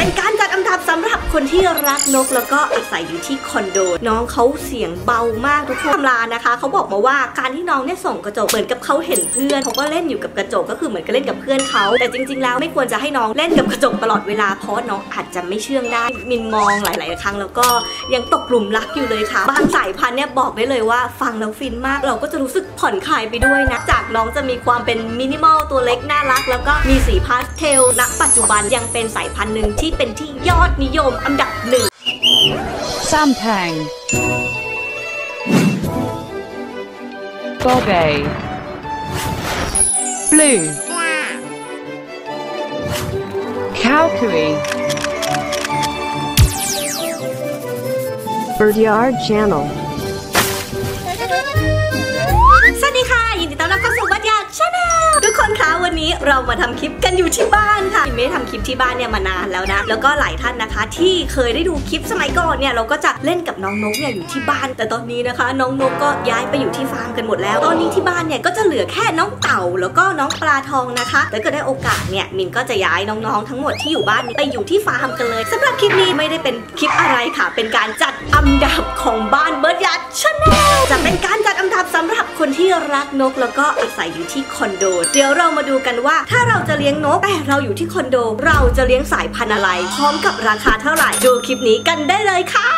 เป็ คนที่รักนกแล้วก็อาศัยอยู่ที่คอนโด น้องเขาเสียงเบามากทุกคนตำรานะคะเขาบอกมาว่าการที่น้องเนี่ยส่องกระจกเหมือนกับเขาเห็นเพื่อนเขาก็เล่นอยู่กับกระจกก็คือเหมือนกับเล่นกับเพื่อนเขาแต่จริง ๆ แล้วไม่ควรจะให้น้องเล่นกับกระจกตลอดเวลาเพราะน้องอาจจะไม่เชื่องได้มินมองหลาย ๆ ครั้งแล้วก็ยังตกหลุมรักอยู่เลยค่ะบางสายพันธุ์เนี่ยบอกได้เลยว่าฟังแล้วฟินมากเราก็จะรู้สึกผ่อนคลายไปด้วยนะจากน้องจะมีความเป็นมินิมอลตัวเล็กน่ารัก แล้วก็มีสีพาสเทลณปัจจุบันยังเป็นสายพันธุ์หนึ่งที่เป็นที่ยอดนิยมอันดับหนึ่ง Sampang Bobe Blue Calcary Birdyard Channel. สวัสดีค่ะ ยินดีต้อนรับเข้าสู่บัตยาชาแนลทุกคนคะ วันนี้เรามาทำคลิปกันอยู่ที่บ้านค่ะไม่ได้ทำคลิปที่บ้านเนี่ยมานานแล้วนะ แล้วก็หลายท่านนะคะ ที่เคยได้ดูคลิปสมัยก่อนเนี่ยเราก็จะเล่นกับน้องนกเนี่ยอยู่ที่บ้าน แต่ตอนนี้นะคะ น้องนกก็ย้ายไปอยู่ที่ฟาร์มกันหมดแล้ว ตอนนี้ที่บ้านเนี่ยก็จะเหลือแค่น้องเต่า แล้วก็น้องปลาทองนะคะแล้วก็ได้โอกาสเนี่ยมินก็จะย้ายน้องๆทั้งหมดที่อยู่บ้านไปอยู่ที่ฟาร์มกันเลยสำหรับคลิปนี้ไม่ได้เป็นคลิปอะไรค่ะ เป็นการจัดอันดับของบ้าน Bird Yard Channel จะเป็นการจั รักนกแล้วก็อาศัยอยู่ที่คอนโด เดี๋ยวเรามาดูกันว่า ถ้าเราจะเลี้ยงนกแต่เราอยู่ที่คอนโด เราจะเลี้ยงสายพันธุ์อะไร พร้อมกับราคาเท่าไหร่ดูคลิปนี้กันได้เลยค่ะ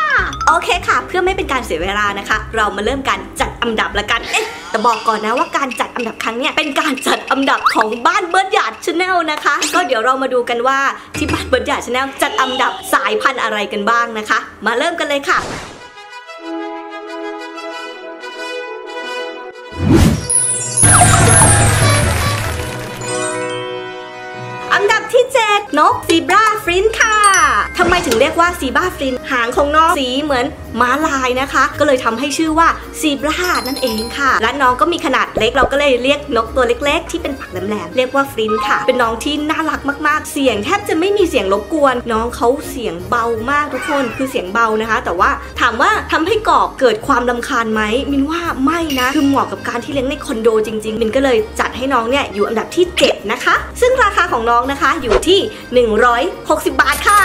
โอเคค่ะ เพื่อไม่เป็นการเสียเวลานะคะ เรามาเริ่มการจัดอันดับละกันเอ๊ะแต่บอกก่อนนะว่าการจัดอันดับครั้งเนี้ยเป็นการจัดอันดับของบ้านเบิร์ดหยาดชาแนลนะคะ ก็เดี๋ยวเรามาดูกันว่าที่บ้าน Bird Yard Channel จัดอันดับสายพันธุ์อะไรกันบ้างนะคะ มาเริ่มกันเลยค่ะ นก Zebra Finch ค่ะทำไมถึงเรียกว่า Zebra Finch หางของน้องสีเหมือนม้าลายนะคะ ก็เลยทำให้ชื่อว่า Zebra นั่นเองค่ะ และน้องก็มีขนาดเล็กเราก็เลยเรียกนกตัวเล็ก ๆ ที่เป็นปากแหลมๆเรียกว่าฟรินค่ะ เป็นน้องที่น่ารักมากๆ เสียงแทบจะไม่มีเสียงรบกวน น้องเขาเสียงเบามากทุกคนคือเสียงเบานะคะ แต่ว่าถามว่าทำให้กอบเกิดความลำคาญไหมมินว่าไม่นะคือเหมาะกับการที่เลี้ยงในคอนโดจริงๆมินก็เลยจัดให้น้องเนี่ยอยู่อันดับที่ 7 นะคะ ซึ่งร ของน้องนะคะอยู่ที่ 160 บาทค่ะ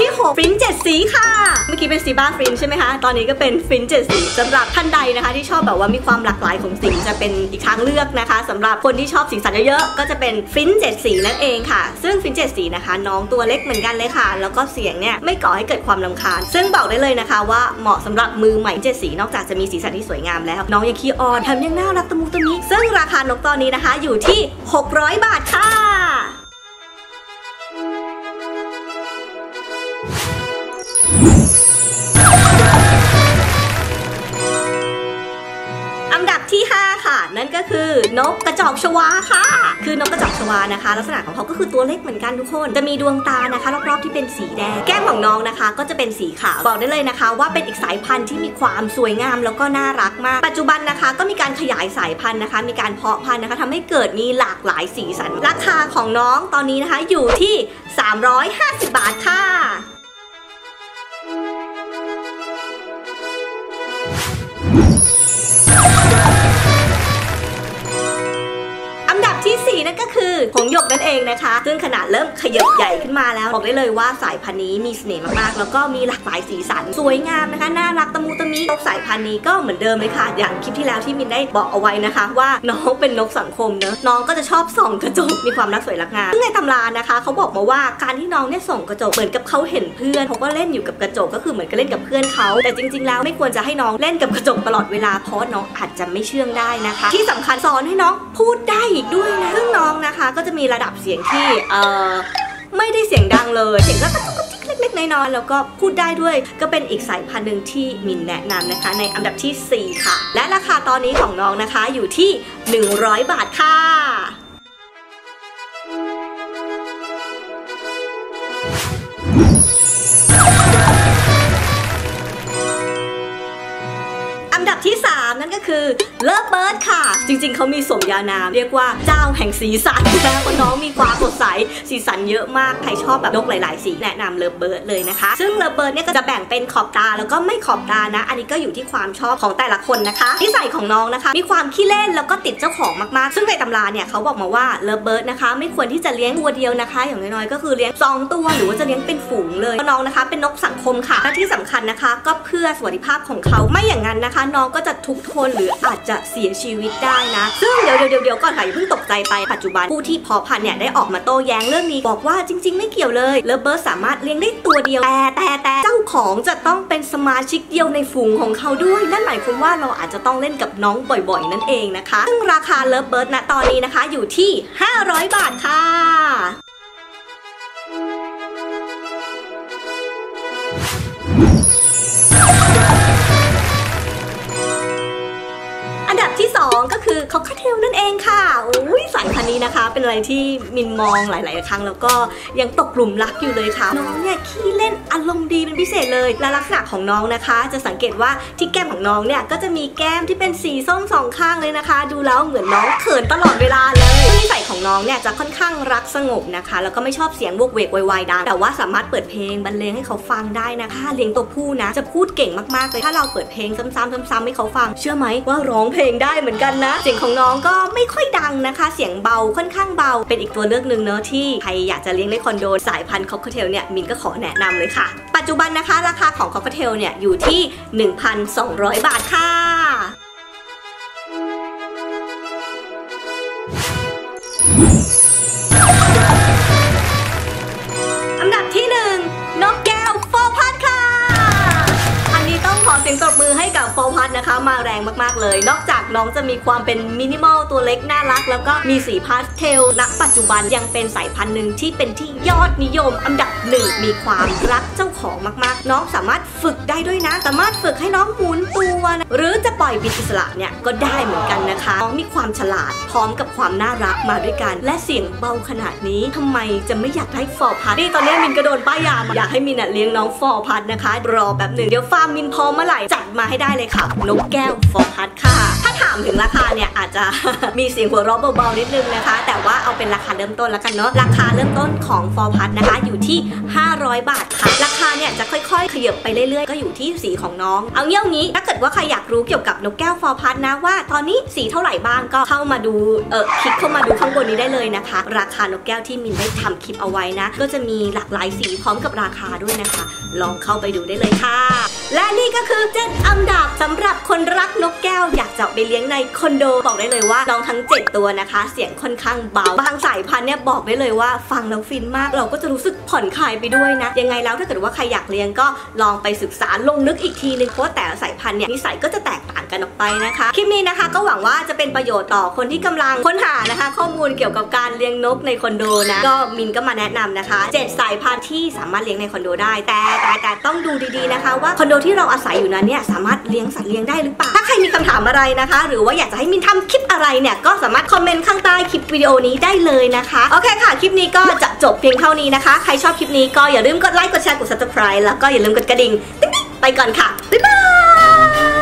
ที่6ฟรินเจ็ดสีค่ะ เมื่อกี้เป็นสีบ้าฟรินใช่ไหมคะ ตอนนี้ก็เป็นฟรินเจ็ดสีสำหรับท่านใดนะคะ ที่ชอบแบบว่ามีความหลากหลายของสีจะเป็นอีกทางเลือกนะคะสำหรับคนที่ชอบสีสันเยอะๆก็จะเป็นฟรินเจ็ดสีนั่นเองค่ะ ซึ่งฟรินเจ็ดสีนะคะ น้องตัวเล็กเหมือนกันเลยค่ะ แล้วก็เสียงเนี่ยไม่ก่อให้เกิดความรำคาญ ซึ่งบอกได้เลยนะคะว่าเหมาะสำหรับมือใหม่เจ็ดสีนอกจากจะมีสีสันที่สวยงามแล้ว น้องยังขี้อ่อนแถมยังน่ารักตะมุตะมิซึ่งราคานกตอนนี้นะคะอยู่ที่ 600 บาทค่ะ ที่ 5 ค่ะ นั่นก็คือนกกระจอกชวาค่ะ คือนกกระจอกชวานะคะ ลักษณะของเขาก็คือตัวเล็กเหมือนกันทุกคน จะมีดวงตานะคะรอบๆที่เป็นสีแดง แก้มของน้องนะคะ ก็จะเป็นสีขาวบอกได้เลยนะคะ ว่าเป็นอีกสายพันธุ์ที่มีความสวยงามแล้วก็น่ารักมาก ปัจจุบันนะคะก็มีการขยายสายพันธุ์นะคะ มีการเพาะพันธุ์นะคะทำให้เกิดมีหลากหลายสีสัน ราคาของน้องตอนนี้นะคะอยู่ที่ 350 บาทค่ะ ที่ 4 นั่นก็คือหงหยกนั่นเองนะคะ ซึ่งขนาดเริ่มขยับใหญ่ขึ้นมาแล้ว บอกได้เลยว่าสายพันธุ์นี้มีเสน่ห์มากๆ แล้วก็มีหลากหลายสีสันสวยงามนะคะ น่ารักตะมูตะมินกสายพันธุ์นี้ก็เหมือนเดิมเลยค่ะ อย่างคลิปที่แล้วที่มินได้บอกเอาไว้นะคะ ว่าน้องเป็นนกสังคมเนอะน้องก็จะชอบส่องกระจกมีความรักสวยรักงามซึ่งในตำรานะคะเขาบอกมาว่าการที่น้องเนี่ยส่องกระจกเหมือนกับเขาเห็นเพื่อนเขาก็เล่นอยู่กับกระจกก็คือเหมือนกับเล่นกับเพื่อนเขาแต่จริง ๆ แล้วไม่ควรจะให้น้องเล่นกับกระจกตลอดเวลาเพราะน้องอาจจะไม่เชื่องได้นะคะ ที่สำคัญสอนให้น้องพูดได้อีกด้วยนะซึ่งน้องนะคะก็จะมีระดับเสียงที่เอ่อไม่ได้เสียงดังเลย เสียงก็กระจุ๊กกระจิ๊กเล็กๆน้อยๆแล้วก็พูดได้ด้วยก็เป็นอีกสายพันธุ์หนึ่งที่มินแนะนำนะคะ ในอันดับทีสี่4 ค่ะ และราคาตอนนี้ของน้องนะคะอยู่ที่ 100 บาทค่ะ ที่ 3 นั่นก็คือเลิฟเบิร์ดค่ะ จริงๆ เขามีสมญานาม เรียกว่าเจ้าแห่งสีสันนะเพราะน้องมีความสดใสสีสันเยอะมาก ใครชอบแบบนกหลาย ๆ สีแนะนำเลิฟเบิร์ดเลยนะคะ ซึ่งเลิฟเบิร์ดเนี่ยก็จะแบ่งเป็นขอบตาแล้วก็ไม่ขอบตานะ อันนี้ก็อยู่ที่ความชอบของแต่ละคนนะคะนิสัยของน้องนะคะ มีความขี้เล่นแล้วก็ติดเจ้าของมากๆ ซึ่งในตำราเนี่ยเขาบอกมาว่าเลิฟเบิร์ดนะคะ ไม่ควรที่จะเลี้ยงตัวเดียวนะคะ อย่างน้อยๆก็คือเลี้ยงสองตัวหรือว่าจะเลี้ยงเป็นฝูงเลยน้องนะคะ เป็นนกสังคมค่ะและที่สำคัญนะคะ ก็เพื่อสวัสดิภาพของเขาไม่อย่างนั้นนะคะน้องก็จะทุกข์ทนหรืออาจจะเสียชีวิตได้นะ ซึ่งเดี๋ยวเดี๋ยวเดี๋ยวก่อนค่ะอย่าเพิ่งตกใจไปปัจจุบันผู้ที่เพาะพันธุ์เนี่ยได้ออกมาโต้แย้งเรื่องนี้บอกว่าจริง ๆ ไม่เกี่ยวเลยเลิฟเบิร์ดสามารถเลี้ยงได้ตัวเดียวแต่แต่แต่เจ้าของจะต้องเป็นสมาชิกเดียวในฝูงของเขาด้วย นั่นหมายความว่าเราอาจจะต้องเล่นกับน้องบ่อยๆ นั่นเองนะคะ ซึ่งราคาเลิฟเบิร์ดณตอนนี้นะคะอยู่ที่ 500 บาทค่ะ คือ Cockatiel นั่นเองค่ะอุ้ยสายพันธุ์นี้นะคะ เป็นอะไรที่มินมองหลาย ๆ ครั้ง แล้วก็ยังตกหลุมรักอยู่เลยค่ะ น้องเนี่ยขี้เล่นอารมณ์ดีเป็นพิเศษเลย และลักษณะของน้องนะคะ จะสังเกตว่าที่แก้มของน้องเนี่ยก็จะมีแก้มที่เป็นสีส้มสองข้างเลยนะคะ ดูแล้วเหมือนน้องเขินตลอดเวลาเลยนิสัยของน้องเนี่ยจะค่อนข้างรักสงบนะคะ แล้วก็ไม่ชอบเสียงวกเวกวายๆดังแต่ว่าสามารถเปิดเพลงบรรเลงให้เขาฟังได้นะคะเลี้ยงตัวผู้นะ จะพูดเก่งมากๆเลยถ้าเราเปิดเพลงซ้ำๆซ้ำๆให้เขาฟัง เชื่อไหมว่าร้องเพลงได้เหมือนกันนะเสียงของน้องก็ไม่ค่อยดังนะคะ เสียงเบาค่อนข้างเบา เป็นอีกตัวเลือกหนึ่งเนอะที่ใครอยากจะเลี้ยงในคอนโดสายพันธุ์คอกเทลเนี่ยมินก็ขอแนะนำเลยค่ะ ปัจจุบันนะคะ ราคาของ Cockatiel เนี่ยอยู่ที่ 1,200 บาทค่ะอันดับที่หนึ่งนกแก้วโฟพัดค่ะอันนี้ต้องขอเสียงตบมือให้กับโฟพัดนะคะ มาแรงมาก ๆ เลย นอกจาก น้องจะมีความเป็นมินิมอลตัวเล็กน่ารัก แล้วก็มีสีพาสเทลณปัจจุบันยังเป็นสายพันธุ์หนึ่งที่เป็นที่ยอดนิยม อันดับหนึ่งมีความรักเจ้าของมากๆ น้องสามารถฝึกได้ด้วยนะ สามารถฝึกให้น้องหมุนตัวนะหรือจะปล่อยบินอิสระเนี่ยก็ได้เหมือนกันนะคะ น้องมีความฉลาดพร้อมกับความน่ารักมาด้วยกัน และเสียงเบาขนาดนี้ทำไมจะไม่อยากได้ Forpus นี่ตอนนี้มินก็โดนป้ายยามาอยากให้มินเลี้ยงน้อง Forpus นะคะ รอแป๊บหนึ่งเดี๋ยวฟาร์มมินพร้อมเมื่อไหร่จัดมาให้ได้เลยค่ะนกแก้ว Forpus ค่ะ ถามถึงราคาเนี่ยอาจจะมีเสียงหัวเราะเบาๆนิดนึงนะคะ แต่ว่า เอาเป็นราคาเริ่มต้นแล้วกันเนาะราคาเริ่มต้นของ Forpus นะคะอยู่ที่ 500 บาทค่ะ ราคาเนี่ยจะค่อยๆ ขยับไปเรื่อยๆ ก็อยู่ที่สีของน้อง เอาเงี้ยงี้ถ้าเกิดว่าใครอยากรู้เกี่ยวกับนกแก้ว Forpus นะว่าตอนนี้สีเท่าไหร่บ้างก็เข้ามาดูเออคลิกเข้ามาดูข้างบนนี้ได้เลยนะคะ ราคานกแก้วที่มินได้ทำคลิปเอาไว้นะ ก็จะมีหลากหลายสีพร้อมกับราคาด้วยนะคะ ลองเข้าไปดูได้เลยค่ะ และนี่ก็คือเจ็ดอันดับสำหรับคนรักนกแก้ว อยากจะไปเลี้ยงในคอนโดบอกได้เลยว่าน้องทั้ง 7 ตัวนะคะ เสียงค่อนข้างเบาางสายพันธุ์เนี่ยบอกได้เลยว่าฟังแล้วฟินมากเราก็จะรู้สึกผ่อนคลายไปด้วยนะ ยังไงแล้วถ้าเกิดว่าใครอยากเลี้ยงก็ลองไปศึกษาลงลึกอีกทีนึงเพราะแต่ละสายพันธุ์เนี่ยนิสัยก็จะแตกต่างกันออกไปนะคะ คลิปนี้นะคะก็หวังว่าจะเป็นประโยชน์ต่อคนที่กำลังค้นหานะคะ ข้อมูลเกี่ยวกับการเลี้ยงนกในคอนโดนะก็มินก็มาแนะนำนะคะเจ็ดสายพันธุ์ที่สามารถเลี้ยงในคอนโดได้ แต่แต่แต่ต้องดูดีๆนะคะ ว่าคอนโดที่เราอาศัยอยู่นั้นเนี่ยสามารถเลี้ยงสัตว์เลี้ยงได้หรือเปล่าถ้าใครมีคำถามอะไรนะคะ หรือว่าอยากจะให้มินทำคลิปอะไรเนี่ยก็สามารถคอมเมนต์ข้างใต้คลิปวิดีโอนี้ได้เลยนะคะ โอเคค่ะ คลิปนี้ก็จะจบเพียงเท่านี้นะคะ ใครชอบคลิปนี้ก็อย่าลืมกดไลค์ กดแชร์ กด subscribe แล้วก็อย่าลืมกดกระดิ่ง ไปก่อนค่ะ บ๊ายบาย